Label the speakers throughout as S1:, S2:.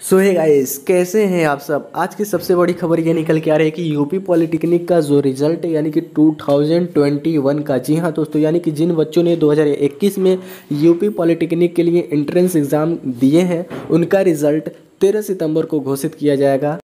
S1: सो है गाइस कैसे हैं आप सब? आज की सबसे बड़ी खबर ये निकल के आ रही है कि यूपी पॉलिटेक्निक का जो रिज़ल्ट है, यानी कि 2021 का। जी हाँ दोस्तों, यानी कि जिन बच्चों ने 2021 में यूपी पॉलिटेक्निक के लिए एंट्रेंस एग्ज़ाम दिए हैं, उनका रिज़ल्ट 13 सितंबर को घोषित किया जाएगा।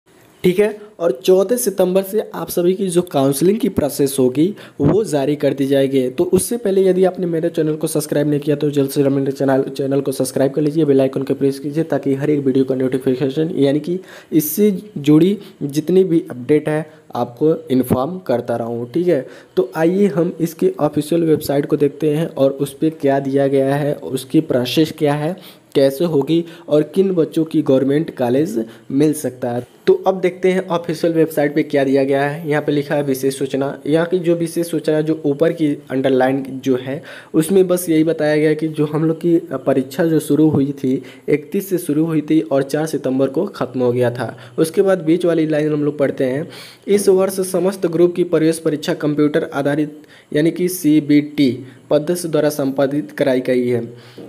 S1: ठीक है? और चौदह सितंबर से आप सभी की जो काउंसलिंग की प्रोसेस होगी, वो जारी कर दी जाएगी। तो उससे पहले यदि आपने मेरे चैनल को सब्सक्राइब नहीं किया तो जल्द से जल्द मेरे चैनल चैनल को सब्सक्राइब कर लीजिए बेल आइकन को प्रेस कीजिए, ताकि हर एक वीडियो का नोटिफिकेशन यानी कि इससे जुड़ी जितनी भी अपडेट है, आपको इन्फॉर्म करता रहूँ, ठीक है? तो आइए हम इसके ऑफिशियल वेबसाइट को देखते हैं और उस पर क्या दिया गया है, उसकी प्रोसेस क्या है, कैसे होगी और किन बच्चों की गवर्नमेंट कॉलेज मिल सकता है। तो अब देखते हैं ऑफिशियल वेबसाइट पे क्या दिया गया है। यहाँ पे लिखा है विशेष सूचना। यहाँ की जो विशेष सूचना जो ऊपर की अंडरलाइन जो है, उसमें बस यही बताया गया कि जो हम लोग की परीक्षा जो शुरू हुई थी, इकतीस से शुरू हुई थी और चार सितंबर को ख़त्म हो गया था। उसके बाद बीच वाली लाइन हम लोग पढ़ते हैं। इस वर्ष समस्त ग्रुप की प्रवेश परीक्षा कंप्यूटर आधारित यानी कि सी बी टी पद्धति द्वारा संपादित कराई गई है।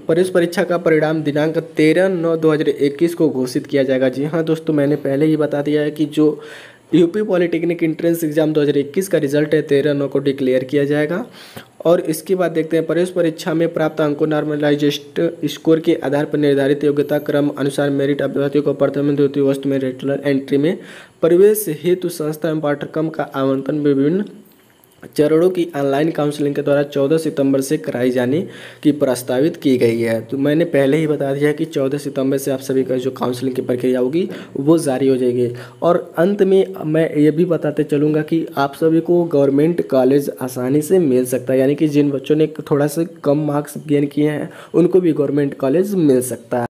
S1: प्रवेश परीक्षा का परिणाम दिनांक तेरह नौ दो को घोषित किया जाएगा। जी हाँ दोस्तों, मैंने पहले ही बता दिया है कि जो यूपी पॉलिटेक्निक इंट्रेंस एग्ज़ाम 2021 का रिज़ल्ट है, तेरह नौ को डिक्लेयर किया जाएगा। और इसके बाद देखते हैं, प्रवेश परीक्षा में प्राप्त अंकों नॉर्मलाइजेस्ट स्कोर के आधार पर निर्धारित योग्यता क्रम अनुसार मेरिट अभ्यर्थियों को प्रथम द्वितीय वस्तु में रेटलर एंट्री में प्रवेश हेतु संस्था एवं पाठ्यक्रम का आवंटन विभिन्न चरणों की ऑनलाइन काउंसलिंग के द्वारा 14 सितंबर से कराई जाने की प्रस्तावित की गई है। तो मैंने पहले ही बता दिया कि 14 सितंबर से आप सभी का जो काउंसलिंग की प्रक्रिया होगी, वो जारी हो जाएगी। और अंत में मैं ये भी बताते चलूँगा कि आप सभी को गवर्नमेंट कॉलेज आसानी से मिल सकता है। यानी कि जिन बच्चों ने थोड़ा सा कम मार्क्स गेन किए हैं, उनको भी गवर्नमेंट कॉलेज मिल सकता है।